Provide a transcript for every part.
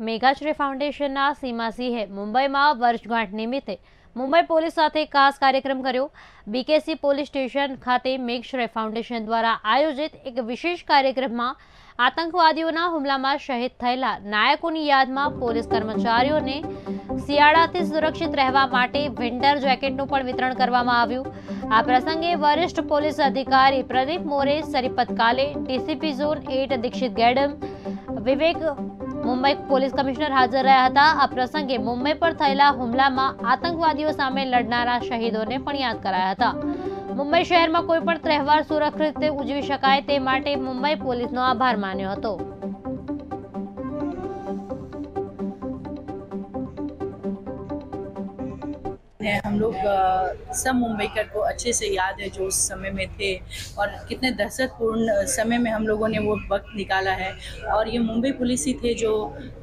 મેઘાશ્રી ફાઉન્ડેશનના સીમા સિંહે મુંબઈમાં વર્ષગાંઠ નિમિત્તે મુંબઈ પોલીસ સાથે ખાસ કાર્યક્રમ કર્યો. બીકેસી પોલીસ સ્ટેશન ખાતે મેઘશ્રી ફાઉન્ડેશન દ્વારા આયોજિત એક વિશેષ કાર્યક્રમમાં આતંકવાદીઓના હુમલામાં શહીદ થયેલા નાયકોની યાદમાં પોલીસ કર્મચારીઓને શિયાળાથી સુરક્ષિત રહેવા માટે વિન્ટર જેકેટનું પણ વિતરણ કરવામાં આવ્યું. આ પ્રસંગે વરિષ્ઠ પોલીસ અધિકારી Pradeep More, Saripat Kale DCP zone eight Dikshit Gedam, Vivek Mumbai police commissioner હાજર રહ્યા હતા આ પ્રસંગે મુંબઈ પર થયેલા હુમલામાં આતંકવાદીઓ સામે લડનારા શહીદોને પણ યાદ કરાયા હતા મુંબઈ શહેરમાં કોઈ પણ તહેવાર સુરક્ષિત રીતે ઉજવી શકાય તે માટે મુંબઈ પોલીસનો આભાર માન્યો હતો हैं। हम लोग सब मुंबईकर को अच्छे से याद है जो उस समय में थे और कितने दहशतपूर्ण समय में हम लोगों ने वो वक्त निकाला है। और ये मुंबई पुलिस ही थे जो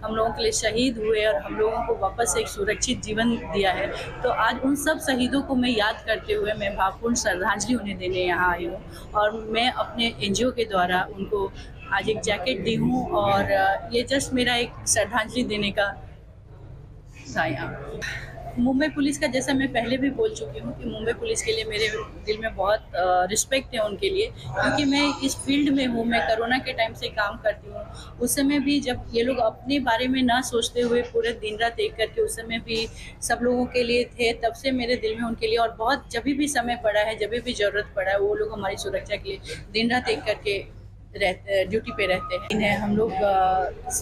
हम लोगों के लिए शहीद हुए और हम लोगों को वापस एक सुरक्षित जीवन दिया है। तो आज उन सब शहीदों को मैं याद करते हुए मैं भावपूर्ण श्रद्धांजलि उन्हें देने यहाँ आई हूँ और मैं अपने एनजीओ के द्वारा उनको आज एक जैकेट दी हूँ और ये जस्ट मेरा एक श्रद्धांजलि देने का यहाँ मुंबई पुलिस का जैसा मैं पहले भी बोल चुकी हूँ कि मुंबई पुलिस के लिए मेरे दिल में बहुत रिस्पेक्ट है उनके लिए। क्योंकि मैं इस फ़ील्ड में हूँ, मैं कोरोना के टाइम से काम करती हूँ। उस समय भी जब ये लोग अपने बारे में ना सोचते हुए पूरे दिन रात एक करके उस समय भी सब लोगों के लिए थे, तब से मेरे दिल में उनके लिए और बहुत जब भी समय पड़ा है, जब भी ज़रूरत पड़ा है, वो लोग हमारी सुरक्षा के लिए दिन रात एक करके रहते ड्यूटी पे रहते हैं। इन्हें हम लोग